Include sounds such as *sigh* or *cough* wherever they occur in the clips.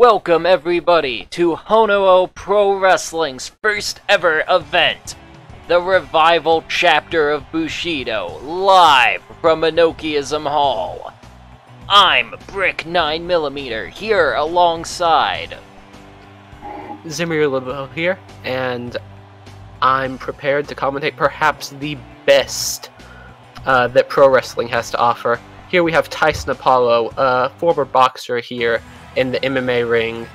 Welcome everybody to Honoo Pro Wrestling's first ever event, the Revival Chapter of Bushido, live from Enochiism Hall. I'm Brick 9mm here alongside Zimir Libo here, and I'm prepared to commentate perhaps the best uh, that pro wrestling has to offer. Here we have Tyson Apollo, a former boxer here in the MMA ring,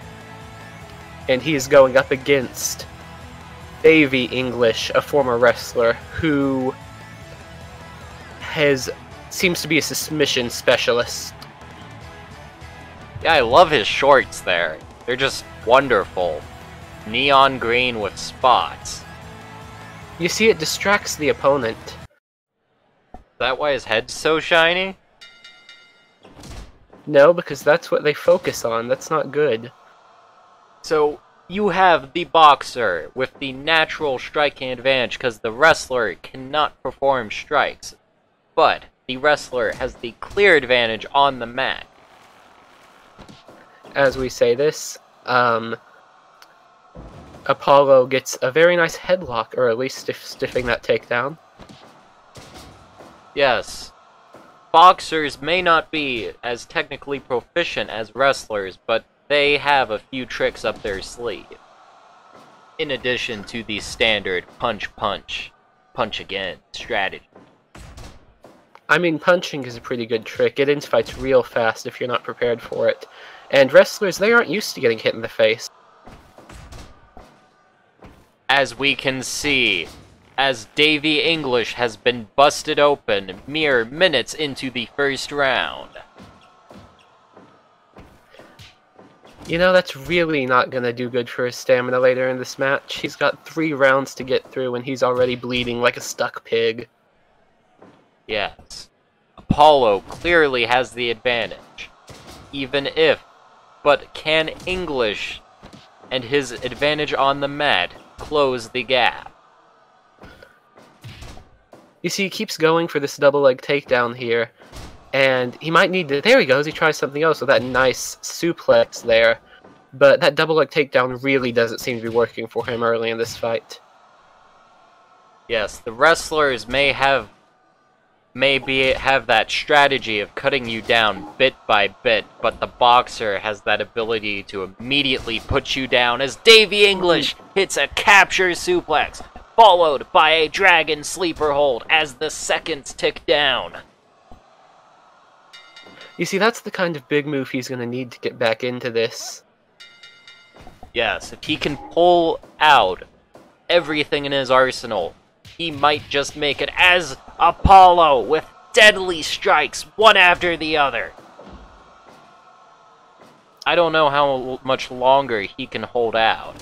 and he is going up against Davey English, a former wrestler who has seems to be a submission specialist. Yeah, I love his shorts there. They're just wonderful. Neon green with spots. You see, it distracts the opponent. Is that why his head's so shiny? No, because that's what they focus on. That's not good. So, you have the boxer with the natural striking advantage because the wrestler cannot perform strikes. But the wrestler has the clear advantage on the mat. As we say this, um, Apollo gets a very nice headlock, or at least stiff stiffing that takedown. Yes. Boxers may not be as technically proficient as wrestlers, but they have a few tricks up their sleeve. In addition to the standard punch punch, punch again strategy. I mean, punching is a pretty good trick. It ends fights real fast if you're not prepared for it. And wrestlers, they aren't used to getting hit in the face. As we can see, as Davey English has been busted open mere minutes into the first round. You know, that's really not gonna do good for his stamina later in this match. He's got three rounds to get through and he's already bleeding like a stuck pig. Yes. Apollo clearly has the advantage. Even if. But can English and his advantage on the mat close the gap? You see, he keeps going for this double leg takedown here, and he might need to. There he goes. He tries something else with that nice suplex there, but that double leg takedown really doesn't seem to be working for him early in this fight. Yes, the wrestlers may have maybe have that strategy of cutting you down bit by bit, but the boxer has that ability to immediately put you down as Davey English hits a capture suplex, followed by a dragon sleeper hold as the seconds tick down. You see, that's the kind of big move he's going to need to get back into this. Yes, if he can pull out everything in his arsenal, he might just make it as Apollo with deadly strikes, one after the other. I don't know how much longer he can hold out.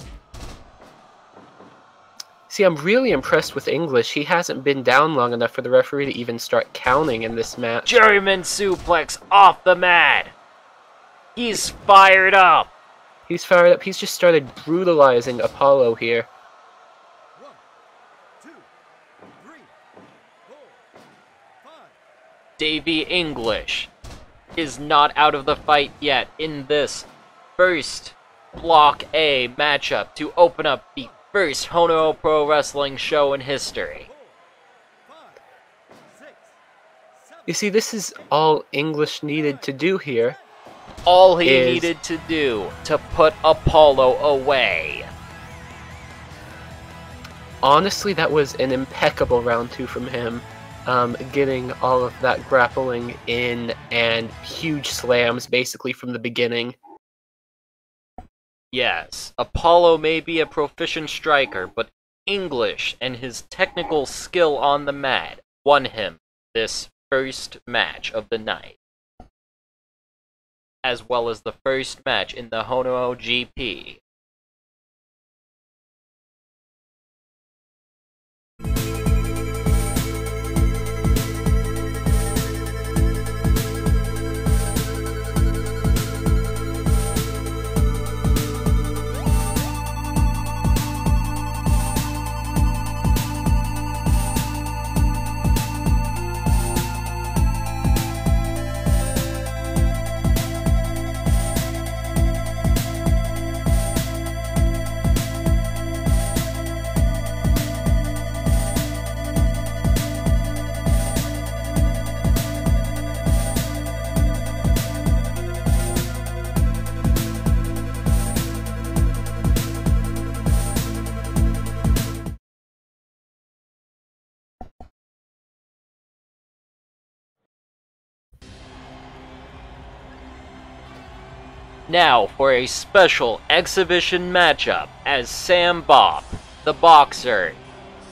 See, I'm really impressed with English. He hasn't been down long enough for the referee to even start counting in this match. German suplex off the mat. He's fired up. He's fired up. He's just started brutalizing Apollo here. Davey English is not out of the fight yet in this first Block A matchup to open up the first Honoo Pro Wrestling show in history. You see, this is all English needed to do here. All he Is- needed to do to put Apollo away. Honestly, that was an impeccable round two from him. Um, getting all of that grappling in and huge slams basically from the beginning. Yes, Apollo may be a proficient striker, but English and his technical skill on the mat won him this first match of the night. As well as the first match in the Honoo GP. Now for a special exhibition matchup as Sam Bopp, the boxer,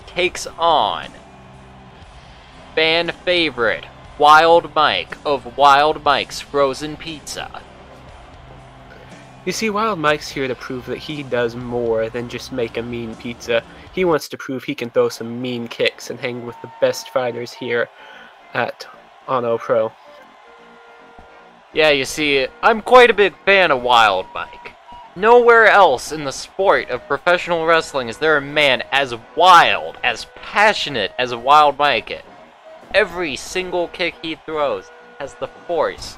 takes on fan favorite Wild Mike of Wild Mike's Frozen Pizza. You see, Wild Mike's here to prove that he does more than just make a mean pizza. He wants to prove he can throw some mean kicks and hang with the best fighters here at Honoo Pro. Yeah, you see, I'm quite a big fan of Wild Mike. Nowhere else in the sport of professional wrestling is there a man as wild, as passionate as Wild Mike. Every single kick he throws has the force.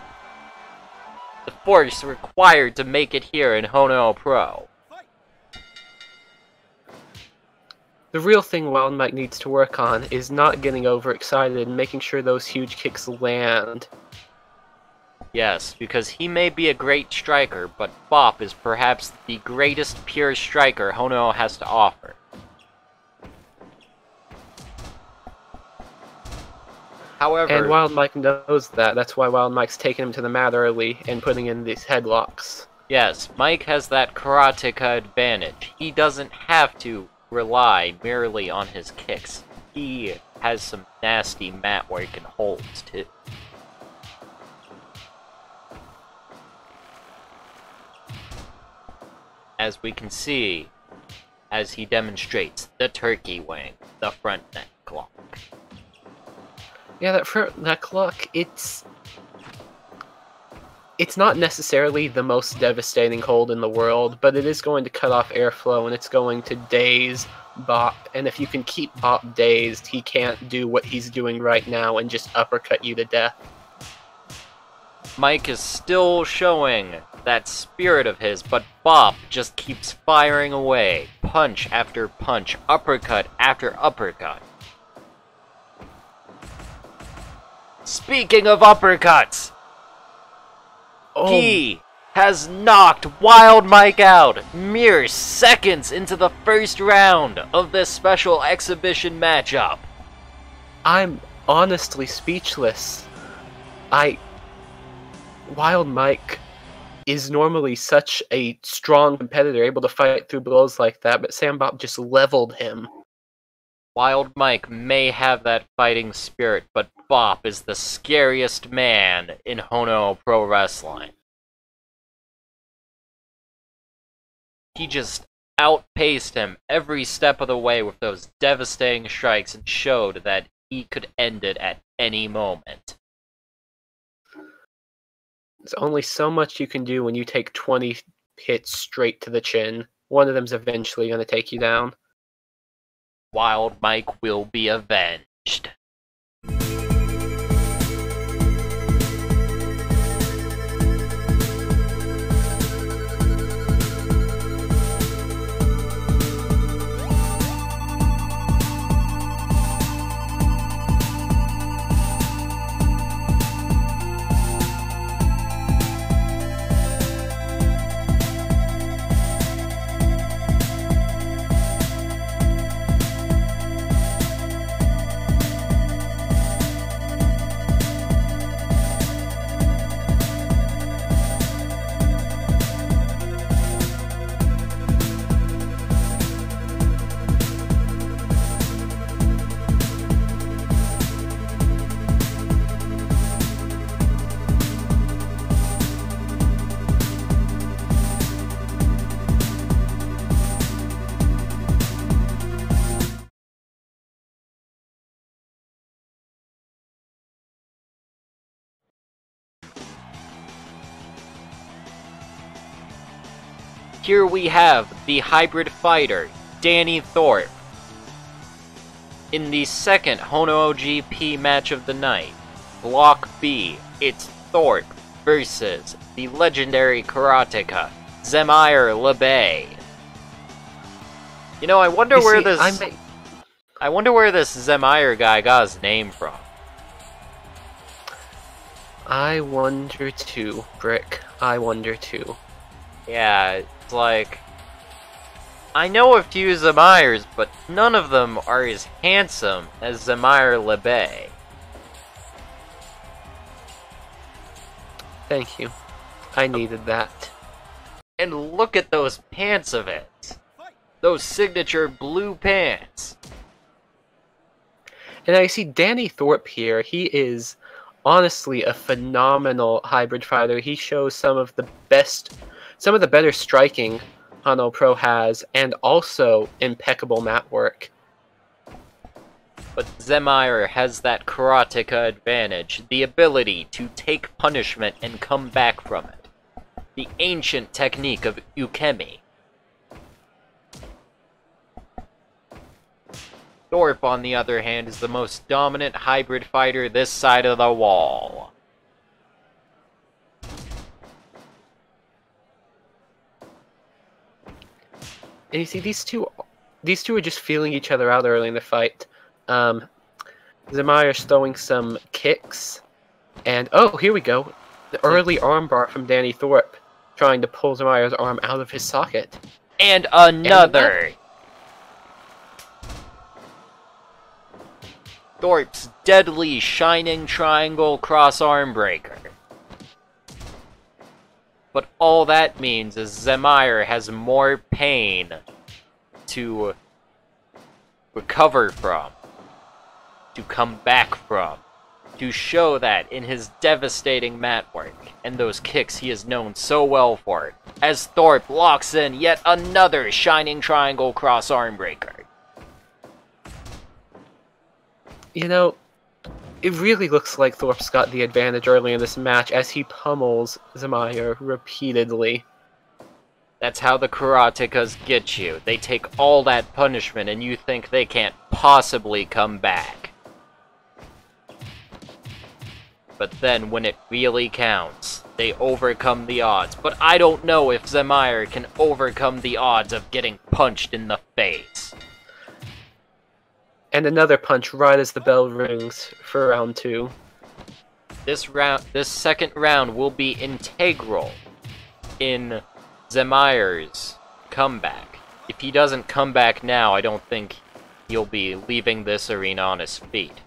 The force required to make it here in Honoo Pro. The real thing Wild Mike needs to work on is not getting overexcited and making sure those huge kicks land. Yes, because he may be a great striker, but Bopp is perhaps the greatest pure striker Honoo has to offer. However, And Wild Mike knows that. That's why Wild Mike's taking him to the mat early and putting in these headlocks. yes, Mike has that karateka advantage. He doesn't have to rely merely on his kicks. He has some nasty mat work and holds too. As we can see, as he demonstrates the turkey wing, the front neck clock. Yeah, that fr- that clock, it's it's not necessarily the most devastating hold in the world, but it is going to cut off airflow and it's going to daze Bopp. And if you can keep Bopp dazed, he can't do what he's doing right now and just uppercut you to death. Mike is still showing that spirit of his, but Bopp just keeps firing away, punch after punch, uppercut after uppercut. Speaking of uppercuts, Oh, he has knocked Wild Mike out mere seconds into the first round of this special exhibition matchup. I'm honestly speechless. I. Wild Mike is normally such a strong competitor, able to fight through blows like that, but Sam Bopp just leveled him. Wild Mike may have that fighting spirit, but Bopp is the scariest man in Honoo Pro Wrestling. He just outpaced him every step of the way with those devastating strikes and showed that he could end it at any moment. There's only so much you can do when you take 20 hits straight to the chin. One of them's eventually going to take you down. Wild Mike will be avenged. Here we have the hybrid fighter, Danny Thorpe. In the second Honoo GP match of the night, Block B, it's Thorpe versus the legendary karateka, Xemyr Le Bae. You know, I wonder You where see, this I may- I wonder where this Xemyr guy got his name from. I wonder too, Brick. I wonder too. Yeah, like I know a few Xemyrs, but none of them are as handsome as Xemyr Le Bae. Thank you. I needed that. And look at those pants of it. Those signature blue pants. And I see Danny Thorpe here. He is honestly a phenomenal hybrid fighter. He shows some of the best, some of the better striking Honoo Pro has, and also impeccable mat work. But Xemyr has that karateka advantage, the ability to take punishment and come back from it. The ancient technique of Ukemi. Thorpe, on the other hand, is the most dominant hybrid fighter this side of the wall. And you see these two, these two are just feeling each other out early in the fight. Um, Xemyr's throwing some kicks, and oh, here we go, the early armbar from Danny Thorpe, trying to pull Xemyr's arm out of his socket. And another. Thorpe's deadly shining triangle cross arm breaker. But all that means is Xemyr has more pain to recover from, to come back from, to show that in his devastating mat work and those kicks he is known so well for, as Thorpe locks in yet another shining triangle cross arm breaker. You know, it really looks like Thorpe's got the advantage early in this match as he pummels Xemyr repeatedly. That's how the karatekas get you. They take all that punishment and you think they can't possibly come back. But then when it really counts, they overcome the odds. But I don't know if Xemyr can overcome the odds of getting punched in the face. And another punch right as the bell rings for round two. This round, this second round will be integral in Xemyr's comeback. If he doesn't come back now, I don't think he'll be leaving this arena on his feet.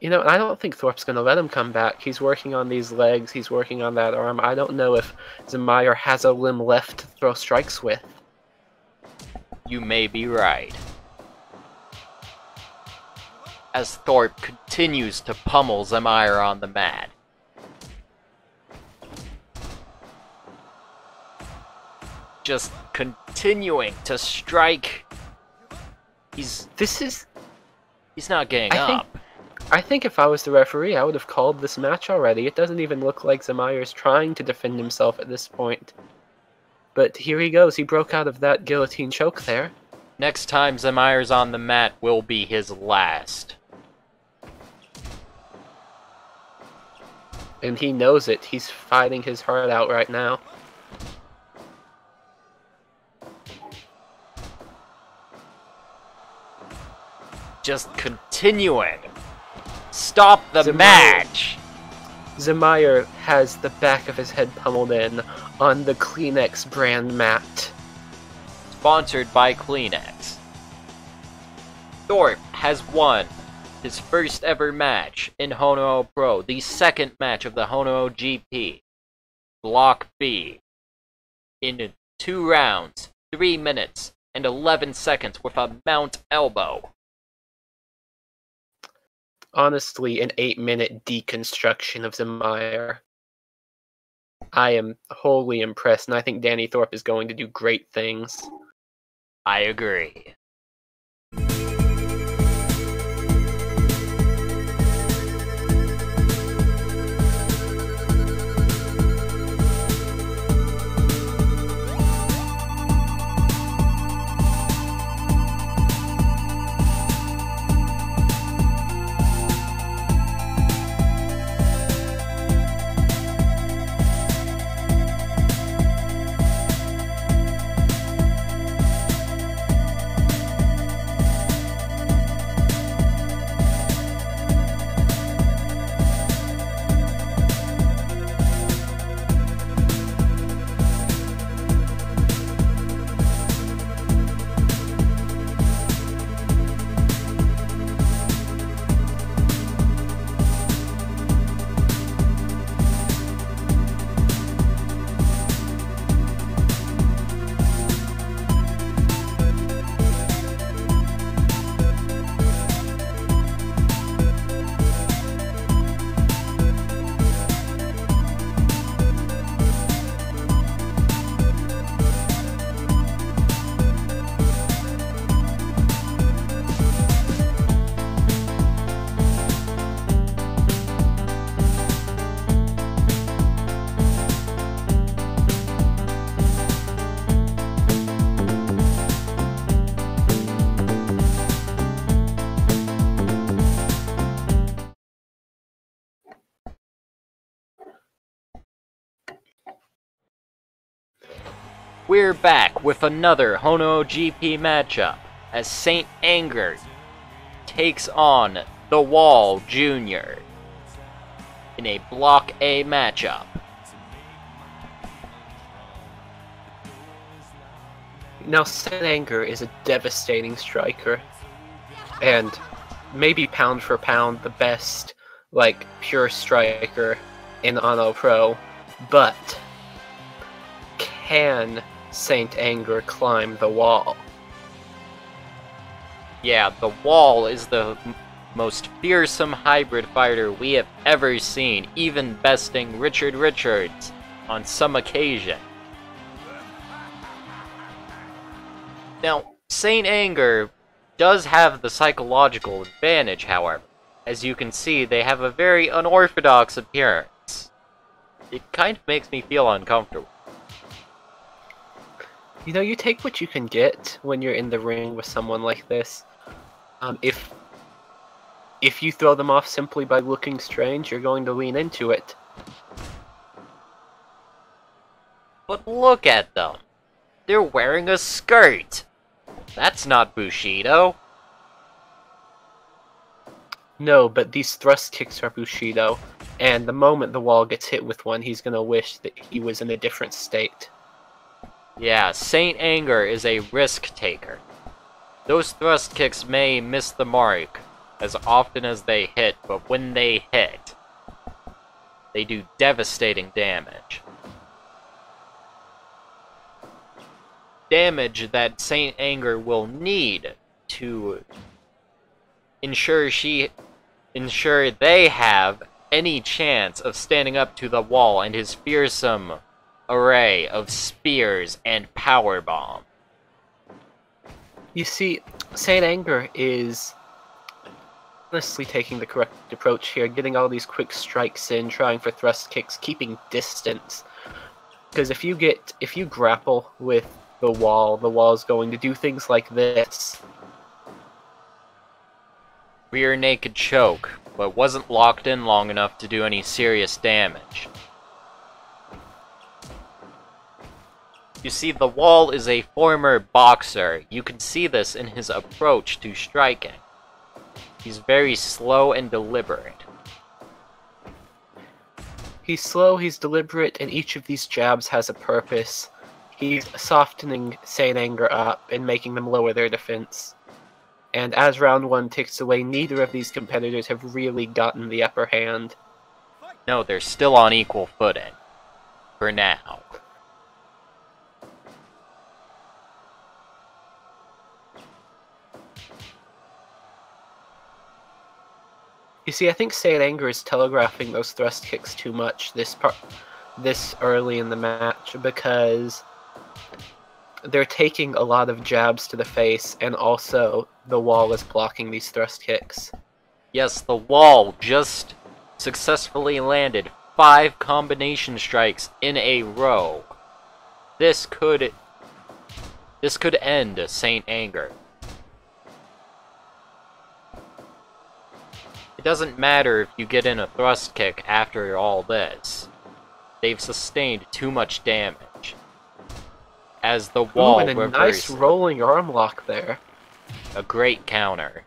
You know, I don't think Thorpe's going to let him come back. He's working on these legs, he's working on that arm. I don't know if Xemyr has a limb left to throw strikes with you may be right. As Thorpe continues to pummel Xemyr on the mat. Just continuing to strike. He's... This is... He's not getting I up. Think, I think if I was the referee, I would have called this match already. It doesn't even look like Xemyr's trying to defend himself at this point. But here he goes. He broke out of that guillotine choke there. Next time Xemyr's on the mat will be his last. And he knows it. He's fighting his heart out right now. Just continuing. Stop the match! Xemyr has the back of his head pummeled in on the Kleenex brand mat. Sponsored by Kleenex. Thorpe has won his first ever match in Honoo Pro, the second match of the Honoo GP, Block B, in two rounds, three minutes, and 11 seconds with a mount elbow. Honestly, an eight minute deconstruction of Xemyr. I am wholly impressed, and I think Danny Thorpe is going to do great things. I agree. We're back with another Honoo GP matchup as Saint Anger takes on The Wall Jr. in a Block A matchup. Now, Saint Anger is a devastating striker, and maybe pound for pound the best, like, pure striker in Honoo Pro, but can Saint Anger climb the wall? Yeah, the Wall is the most fearsome hybrid fighter we have ever seen, even besting Richard Richards on some occasion. Now, Saint Anger does have the psychological advantage, however. As you can see, they have a very unorthodox appearance. It kind of makes me feel uncomfortable. You know, you take what you can get when you're in the ring with someone like this. Um, if if you throw them off simply by looking strange, you're going to lean into it. But look at them! They're wearing a skirt! That's not Bushido. No, but these thrust kicks are Bushido, and the moment the wall gets hit with one, he's gonna wish that he was in a different state. Yeah, Saint Anger is a risk taker. Those thrust kicks may miss the mark as often as they hit, but when they hit, they do devastating damage. Damage that Saint Anger will need to ensure she ensure they have any chance of standing up to the wall and his fearsome array of spears and power bomb. You see, Saint Anger is honestly taking the correct approach here, getting all these quick strikes in, trying for thrust kicks, keeping distance. Because if you get if you grapple with the wall, the wall is going to do things like this. Rear naked choke, but wasn't locked in long enough to do any serious damage. You see, the wall is a former boxer. You can see this in his approach to striking. He's very slow and deliberate. He's slow, he's deliberate, and each of these jabs has a purpose. He's softening Saint Anger up and making them lower their defense. And as round one ticks away, neither of these competitors have really gotten the upper hand. No, they're still on equal footing. For now. You see, I think Saint Anger is telegraphing those thrust kicks too much this part, this early in the match because they're taking a lot of jabs to the face, and also the wall is blocking these thrust kicks. Yes, the wall just successfully landed five combination strikes in a row. This could this could end Saint Anger. Doesn't matter if you get in a thrust kick after all this. They've sustained too much damage. As the wall Ooh, and a nice rolling arm lock there. A great counter.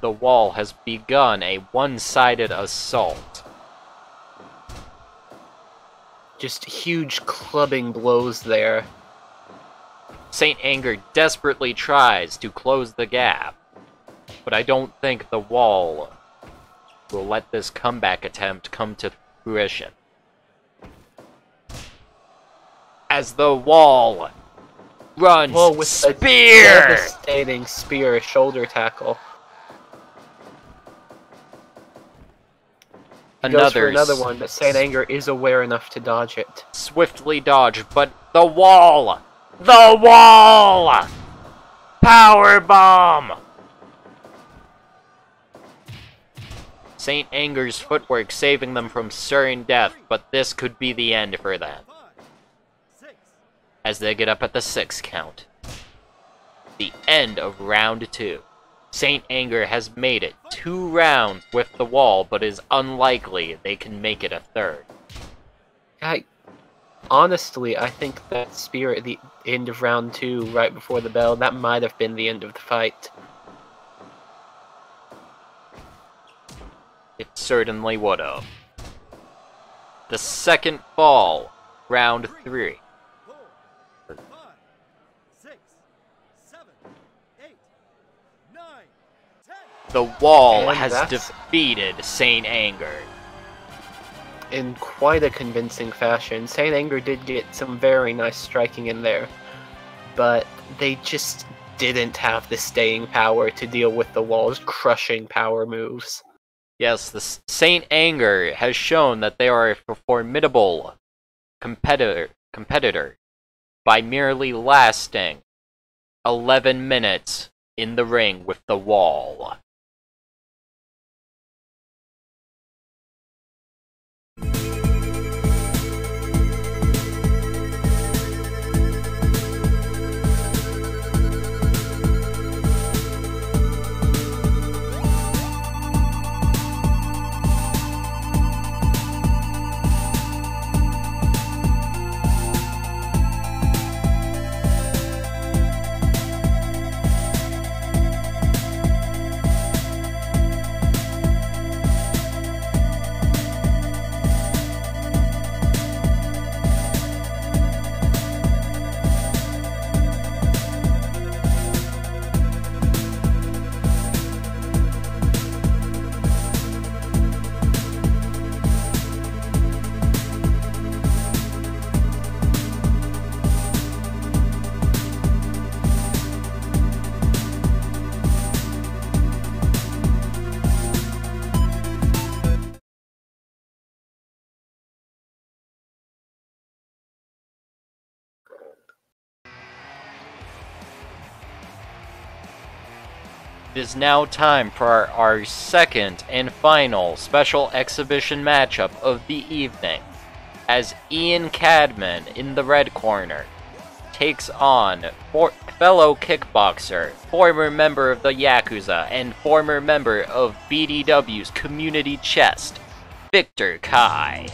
The wall has begun a one-sided assault. Just huge clubbing blows there. Saint Anger desperately tries to close the gap, but I don't think the wall will let this comeback attempt come to fruition. As the wall runs Whoa, with a devastating spear shoulder tackle. For Another another one, but Saint Anger is aware enough to dodge it. swiftly dodged, but the wall! The wall! Power bomb! Saint Anger's footwork saving them from certain death, but this could be the end for them. As they get up at the six count. The end of round two. Saint Anger has made it two rounds with the wall, but is unlikely they can make it a third. I honestly, I think that spear at the end of round two, right before the bell, that might have been the end of the fight. It certainly would have. The second fall, round three. four, five, six, seven, eight, nine, ten. The wall And has that's- defeated Saint Anger. in quite a convincing fashion. Saint Anger did get some very nice striking in there, but they just didn't have the staying power to deal with the wall's crushing power moves. Yes, the Saint Anger has shown that they are a formidable competitor competitor by merely lasting 11 minutes in the ring with the wall. Is now time for our, our second and final special exhibition matchup of the evening, as Ian Cadman in the red corner takes on for, fellow kickboxer, former member of the Yakuza, and former member of BDW's Community Chest, Victor Kai.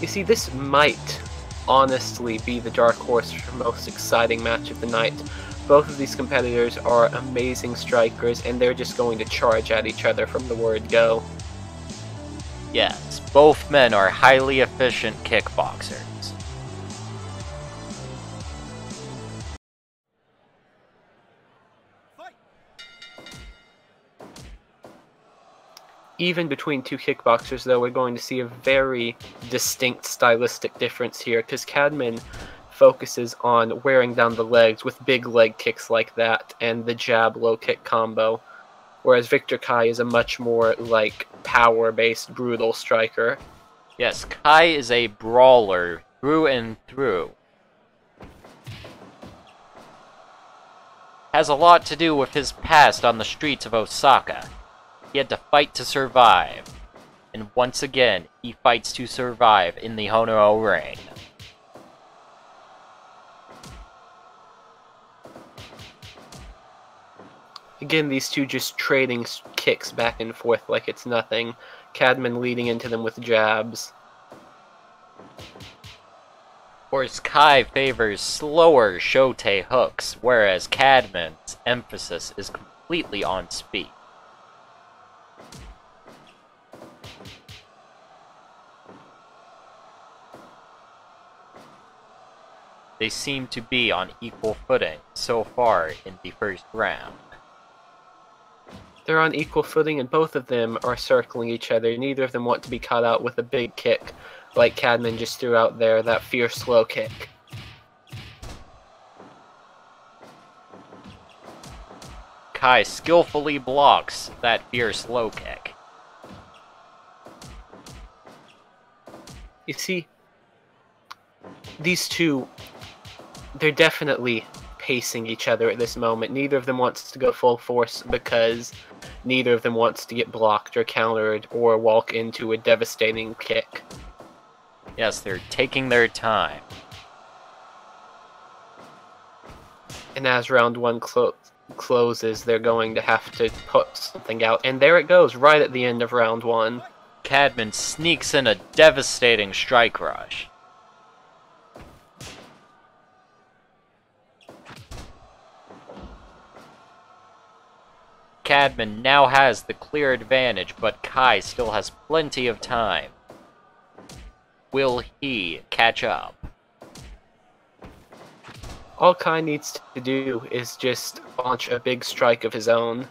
You see, this might honestly be the dark horse for most exciting match of the night. Both of these competitors are amazing strikers, and they're just going to charge at each other from the word go. Yes, both men are highly efficient kickboxers. Even between two kickboxers, though, we're going to see a very distinct stylistic difference here because Cadman focuses on wearing down the legs with big leg kicks like that and the jab low kick combo, whereas Victor Kai is a much more like power based brutal striker. Yes, Kai is a brawler through and through. Has a lot to do with his past on the streets of Osaka. He had to fight to survive. And once again, he fights to survive in the Honoo ring. Again, these two just trading kicks back and forth like it's nothing. Cadman leading into them with jabs. Of course, Kai favors slower Shote hooks, whereas Cadman's emphasis is completely on speed. They seem to be on equal footing so far in the first round. They're on equal footing, and both of them are circling each other. Neither of them want to be caught out with a big kick, like Cadman just threw out there, that fierce slow kick. Kai skillfully blocks that fierce low kick. You see, these two, they're definitely pacing each other at this moment. Neither of them wants to go full force because neither of them wants to get blocked or countered or walk into a devastating kick. Yes, they're taking their time. And as round one clo- closes, they're going to have to put something out. And there it goes, right at the end of round one. Cadman sneaks in a devastating strike rush. Cadman now has the clear advantage, but Kai still has plenty of time. Will he catch up? All Kai needs to do is just launch a big strike of his own.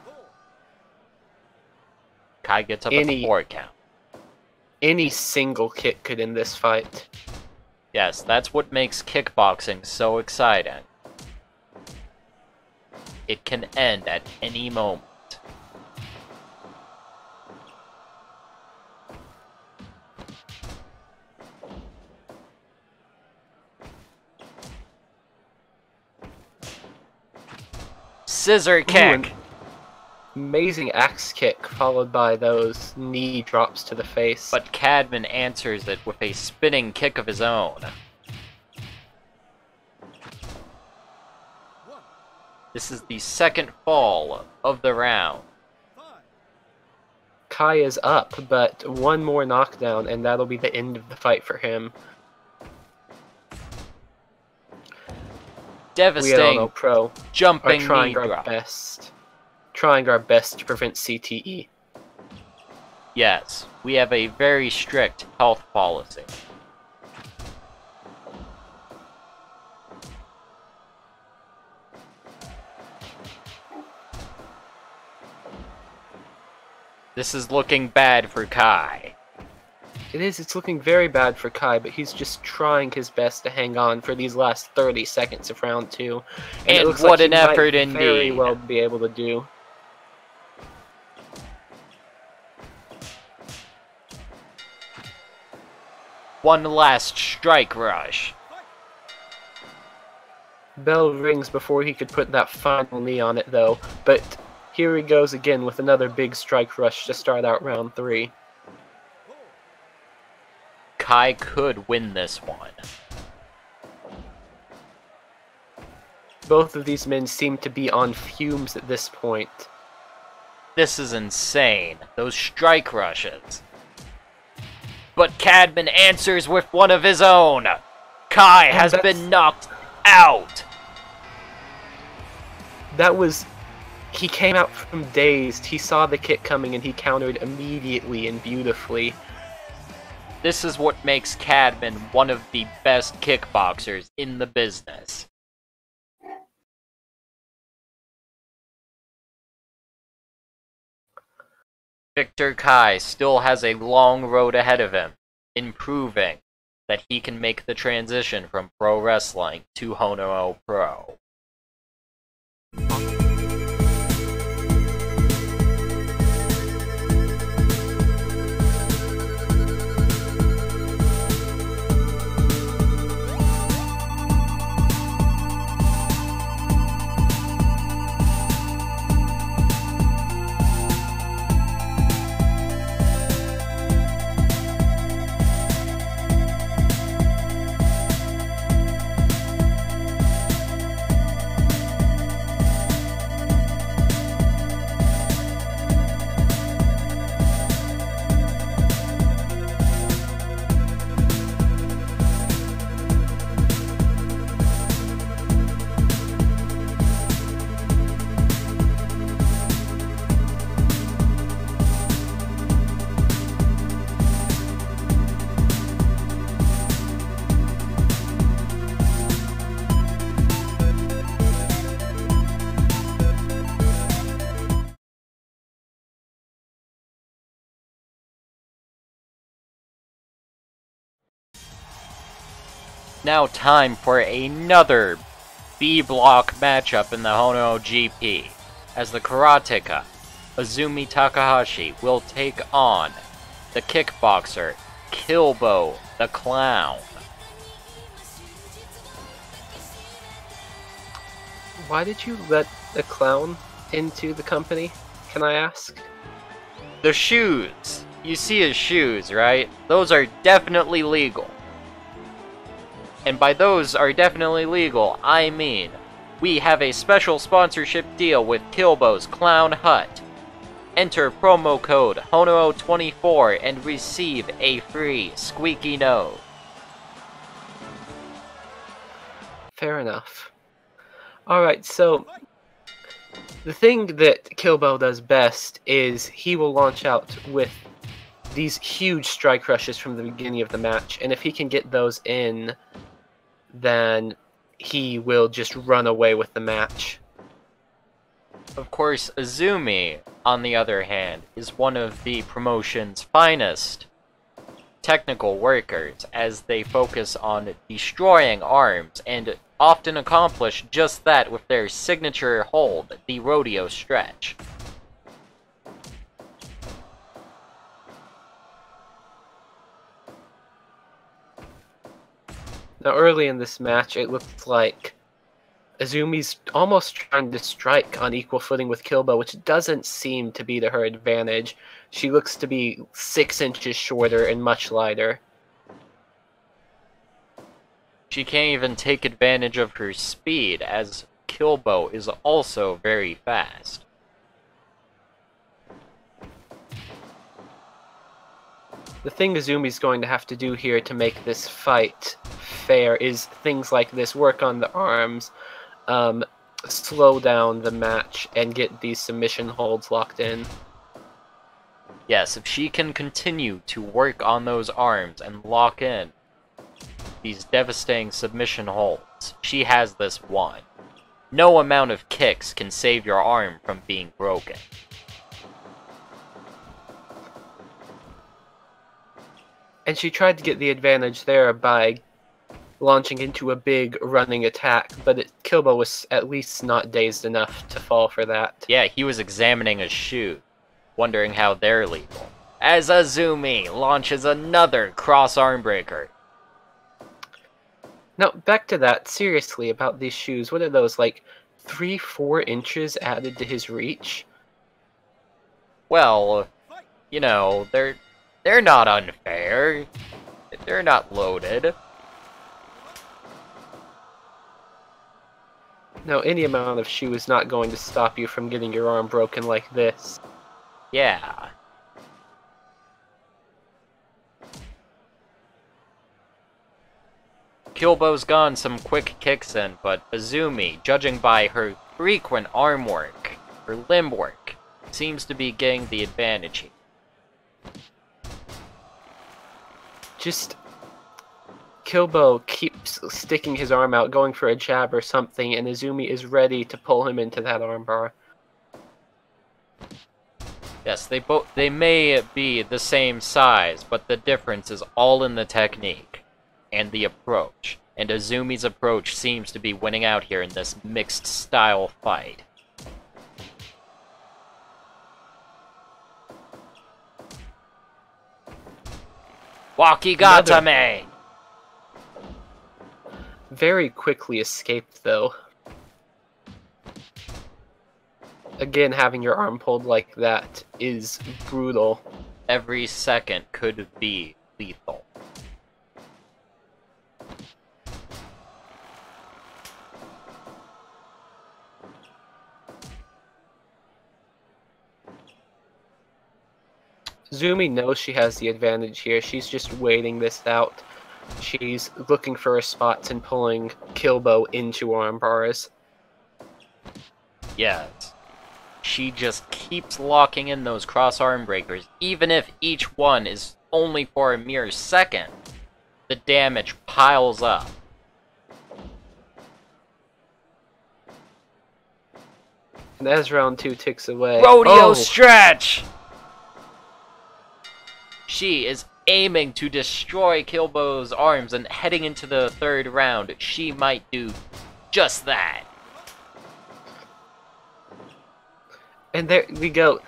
Kai gets up at Any- the four count. Any single kick could end this fight. Yes, that's what makes kickboxing so exciting. It can end at any moment. Scissor kick! Amazing axe kick followed by those knee drops to the face. But Cadman answers it with a spinning kick of his own. This is the second fall of the round. Kai is up, but one more knockdown, and that'll be the end of the fight for him. We at Devastating Honoo Pro are jumping knee trying our drop. best, trying our best to prevent. CTE. Yes, we have a very strict health policy. This is looking bad for Kai. It is. It's looking very bad for Kai, but he's just trying his best to hang on for these last 30 seconds of round two. And, it looks what like an he might effort Very indeed. well be able to do. One last strike rush. Bell rings before he could put that final knee on it, though. But here he goes again with another big strike rush to start out round three. Kai could win this one. Both of these men seem to be on fumes at this point. This is insane. Those strike rushes. But Cadman answers with one of his own. Kai has been knocked out. That was. He came out from dazed. He saw the kick coming and he countered immediately and beautifully. This is what makes Cadman one of the best kickboxers in the business. Victor Kai still has a long road ahead of him in proving that he can make the transition from pro wrestling to Honoo Pro. Now time for another B block matchup in the Honoo GP, as the karateka Azumi Takahashi will take on the kickboxer Killbo the Clown. Why did you let the clown into the company? Can I ask? The shoes. You see his shoes, right? Those are definitely legal. And by those are definitely legal, I mean we have a special sponsorship deal with Killbo's Clown Hut. Enter promo code HONOO24 and receive a free squeaky nose. Fair enough. Alright, so the thing that Killbo does best is he will launch out with these huge strike rushes from the beginning of the match, and if he can get those in, then he will just run away with the match. Of course, Azumi, on the other hand, is one of the promotion's finest technical workers as they focus on destroying arms and often accomplish just that with their signature hold, the rodeo stretch. Now, early in this match, it looked like Azumi's almost trying to strike on equal footing with Killbo, which doesn't seem to be to her advantage. She looks to be six inches shorter and much lighter. She can't even take advantage of her speed, as Killbo is also very fast. The thing Azumi's going to have to do here to make this fight fair is things like this work on the arms, um, slow down the match, and get these submission holds locked in. Yes, if she can continue to work on those arms and lock in these devastating submission holds, she has this one. No amount of kicks can save your arm from being broken. And she tried to get the advantage there by launching into a big running attack, but it, Killbo was at least not dazed enough to fall for that. Yeah, he was examining a shoe, wondering how they're lethal. As Azumi launches another cross arm breaker. Now, back to that, seriously, about these shoes. What are those, like, three, four inches added to his reach? Well, you know, they're they're not unfair. They're not loaded. Now, any amount of shoe is not going to stop you from getting your arm broken like this. Yeah. Killbo's gone some quick kicks in, but Azumi, judging by her frequent arm work, her limb work, seems to be getting the advantage here. Just Killbo keeps sticking his arm out, going for a jab or something, and Izumi is ready to pull him into that armbar. Yes, they both they may be the same size, but the difference is all in the technique and the approach. And Azumi's approach seems to be winning out here in this mixed style fight. Wakigatame! Very quickly escaped, though. Again, having your arm pulled like that is brutal. Every second could be lethal. Zumi knows she has the advantage here. She's just waiting this out. She's looking for her spots and pulling Killbo into arm bars. Yes. She just keeps locking in those cross arm breakers, even if each one is only for a mere second. The damage piles up. And as round two ticks away. Rodeo oh, stretch! She is aiming to destroy Killbo's arms and heading into the third round. She might do just that. And there we go.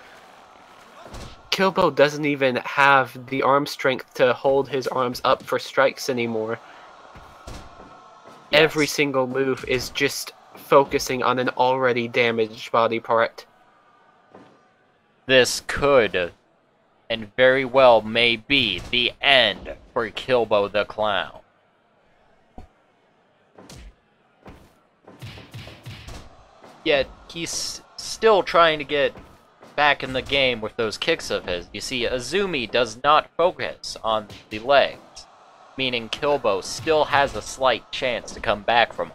Killbo doesn't even have the arm strength to hold his arms up for strikes anymore. Every single move is just focusing on an already damaged body part. This could, and very well may be, the end for Killbo the Clown. Yet he's still trying to get back in the game with those kicks of his. You see, Azumi does not focus on the legs, meaning Killbo still has a slight chance to come back from.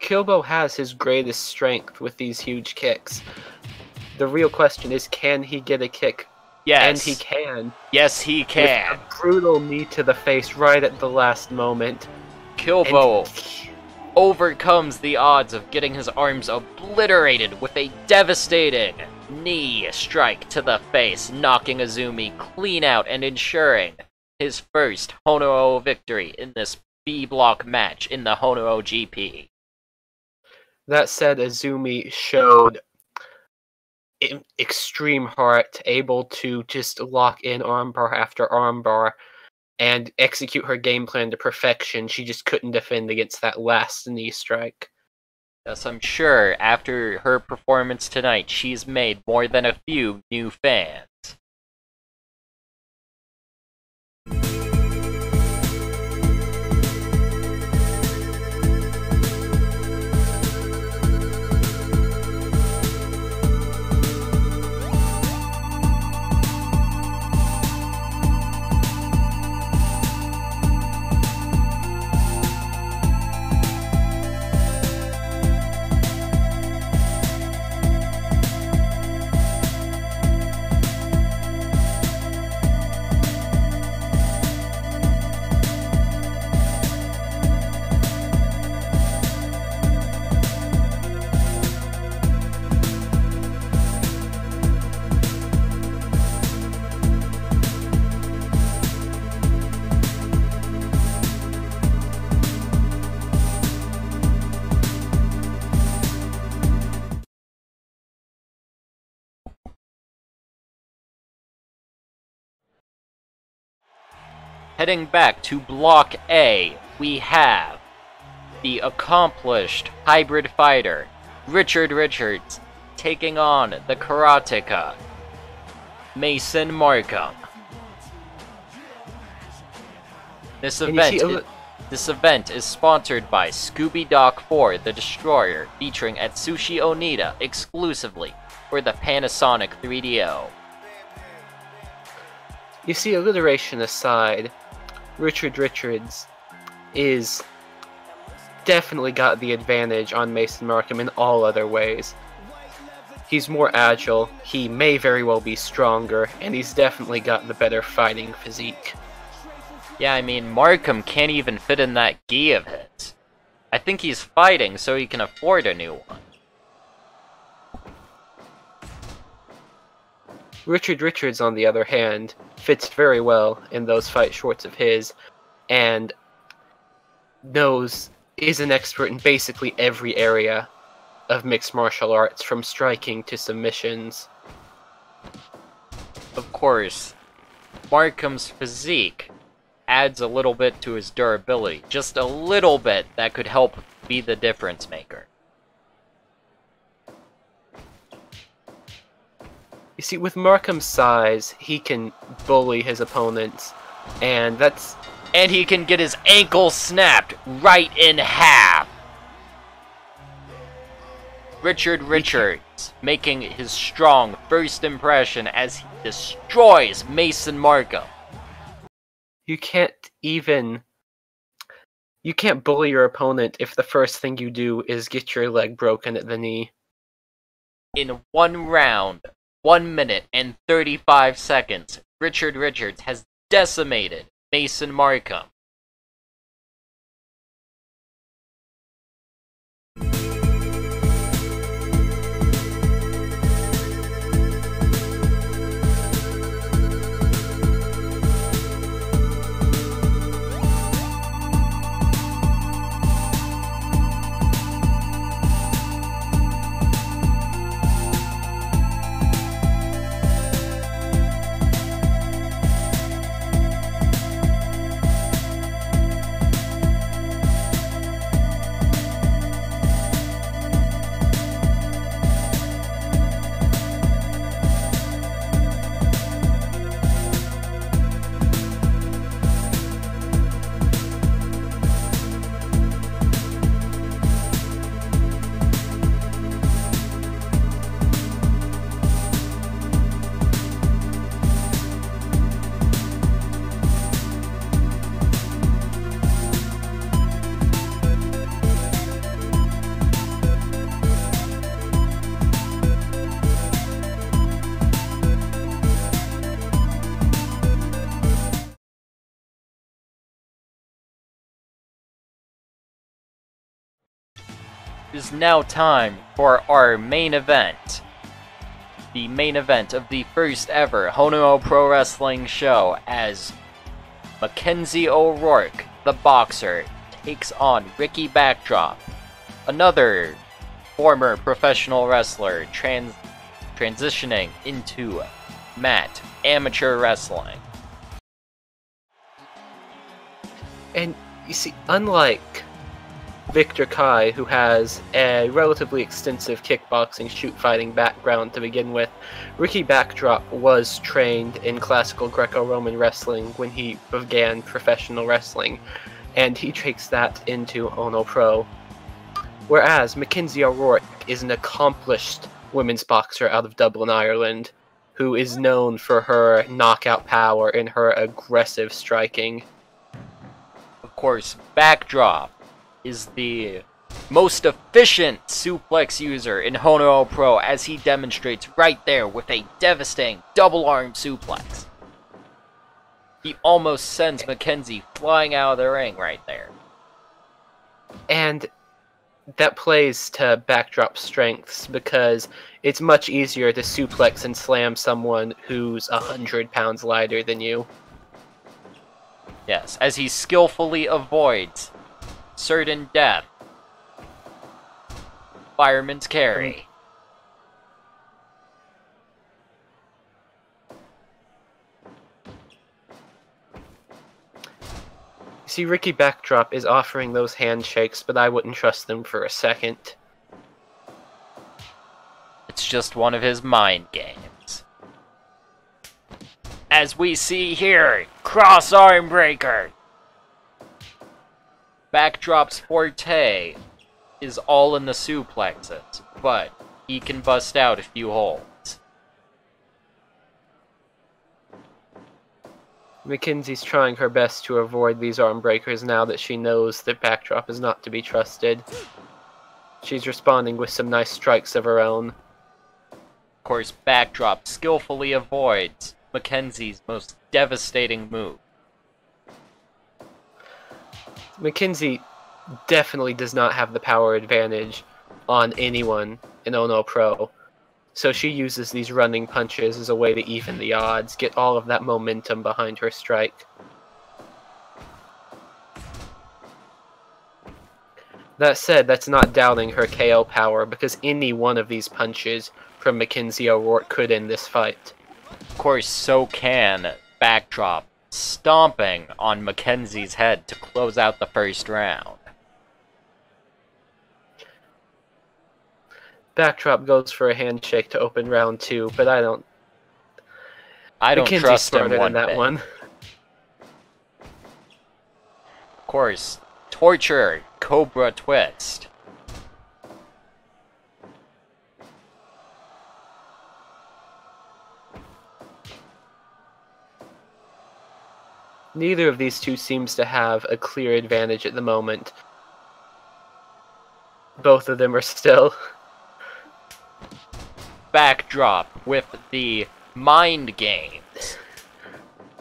Killbo has his greatest strength with these huge kicks. The real question is can he get a kick? Yes, And he can. yes, he With can. a brutal knee to the face right at the last moment. And Killbo overcomes the odds of getting his arms obliterated with a devastating knee strike to the face, knocking Azumi clean out and ensuring his first Honoo victory in this B block match in the Honoo GP. That said, Azumi showed extreme heart, able to just lock in armbar after armbar and execute her game plan to perfection. She just couldn't defend against that last knee strike. Yes, I'm sure after her performance tonight, she's made more than a few new fans. Heading back to Block A, we have the accomplished hybrid fighter, Richard Richards, taking on the karateka, Mason Markham. This event, see a i- li- this event is sponsored by Scooby Doc 4 The Destroyer, featuring Atsushi Onita exclusively for the Panasonic 3DO. You see, alliteration aside, Richard Richards is definitely got the advantage on Mason Markham in all other ways. He's more agile, he may very well be stronger, and he's definitely got the better fighting physique. Yeah, I mean, Markham can't even fit in that gi of his. I think he's fighting so he can afford a new one. Richard Richards, on the other hand, fits very well in those fight shorts of his, and knows is an expert in basically every area of mixed martial arts, from striking to submissions. Of course, Markham's physique adds a little bit to his durability. Just a little bit that could help be the difference maker. You see, with Markham's size, he can bully his opponents, and that's And he can get his ankle snapped right in half. Richard Richards making his strong first impression as he destroys Mason Markham. you can't even you can't bully your opponent if the first thing you do is get your leg broken at the knee. In one round, 1 minute and 35 seconds, Richard Richards has decimated Mason Markham. Is now time for our main event. The main event of the first ever Honoo Pro Wrestling show as Makenzie O'Rourke, the boxer, takes on Ricky Backdrop, another former professional wrestler trans- transitioning into mat amateur wrestling. And you see, unlike Victor Kai, who has a relatively extensive kickboxing shoot fighting background to begin with, Ricky Backdrop was trained in classical Greco Roman wrestling when he began professional wrestling, and he takes that into Honoo Pro. Whereas Makenzie O'Rourke is an accomplished women's boxer out of Dublin, Ireland, who is known for her knockout power and her aggressive striking. Of course, Backdrop is the most efficient suplex user in Honoo Pro as he demonstrates right there with a devastating double arm suplex. He almost sends Makenzie flying out of the ring right there. And that plays to backdrop strengths because it's much easier to suplex and slam someone who's a hundred pounds lighter than you. Yes, as he skillfully avoids certain death. Fireman's carry. You see, Ricky Backdrop is offering those handshakes, but I wouldn't trust them for a second. It's just one of his mind games. As we see here, cross arm breaker. Backdrop's forte is all in the suplexes, but he can bust out a few holds. Makenzie's trying her best to avoid these arm breakers now that she knows that Backdrop is not to be trusted. She's responding with some nice strikes of her own. Of course, Backdrop skillfully avoids Makenzie's most devastating move. Makenzie definitely does not have the power advantage on anyone in Honoo Pro. So she uses these running punches as a way to even the odds, get all of that momentum behind her strike. That said, that's not doubting her KO power because any one of these punches from Makenzie O'Rourke could end this fight. Of course, so can Backdrop, stomping on Makenzie's head to close out the first round. Backdrop goes for a handshake to open round two, but I don't. I don't Makenzie's trust him one that bit. one. Of course, torture, Cobra twist. Neither of these two seems to have a clear advantage at the moment. Both of them are still. *laughs* Backdrop with the mind games.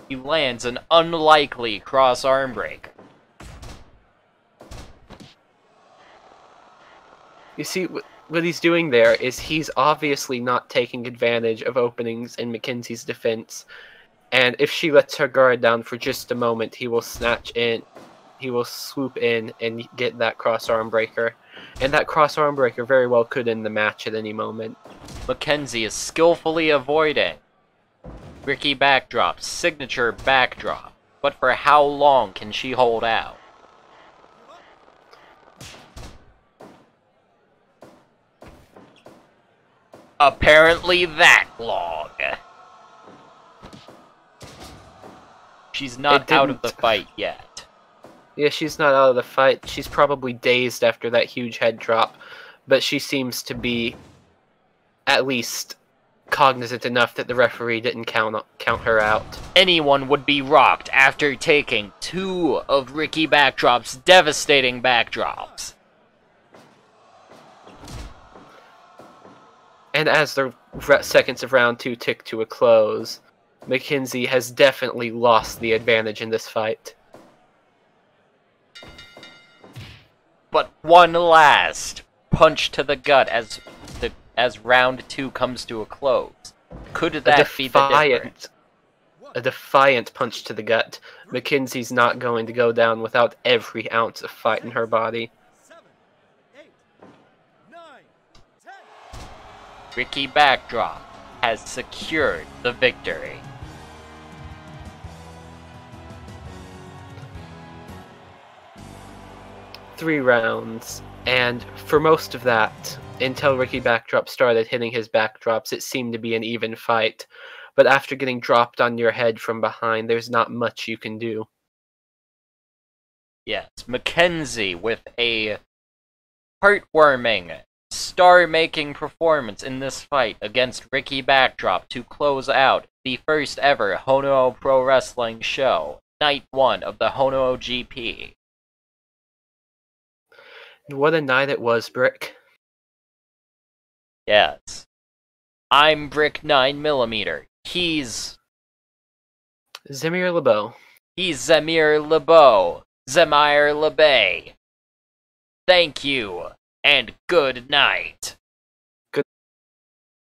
He lands an unlikely cross arm break. You see, what he's doing there is he's obviously not taking advantage of openings in Makenzie's defense. And if she lets her guard down for just a moment, he will snatch in, he will swoop in and get that cross arm breaker. And that cross arm breaker very well could end the match at any moment. Makenzie is skillfully avoiding Ricky Backdrop's signature backdrop. But for how long can she hold out? Apparently that long. She's not out of the fight yet. Yeah, she's not out of the fight. She's probably dazed after that huge head drop, but she seems to be at least cognizant enough that the referee didn't count count her out. Anyone would be rocked after taking two of Ricky Backdrop's devastating backdrops. And as the re- seconds of round two tick to a close, Makenzie has definitely lost the advantage in this fight. But one last punch to the gut as the as round two comes to a close. Could A that be the difference? defiant, a defiant punch to the gut. Makenzie's not going to go down without every ounce of fight in her body. seven, eight, nine, ten. Ricky Backdrop has secured the victory. Three rounds, and for most of that, until Ricky Backdrop started hitting his backdrops, it seemed to be an even fight. But after getting dropped on your head from behind, there's not much you can do. Yes, Makenzie with a heartwarming, star-making performance in this fight against Ricky Backdrop to close out the first ever Honoo Pro Wrestling show, night one of the Honoo GP. What a night it was, Brick. Yes. I'm Brick 9mm. He's Xemyr Le Bae. he's Xemyr Le Bae. Zemire LeBay. Thank you, and good night.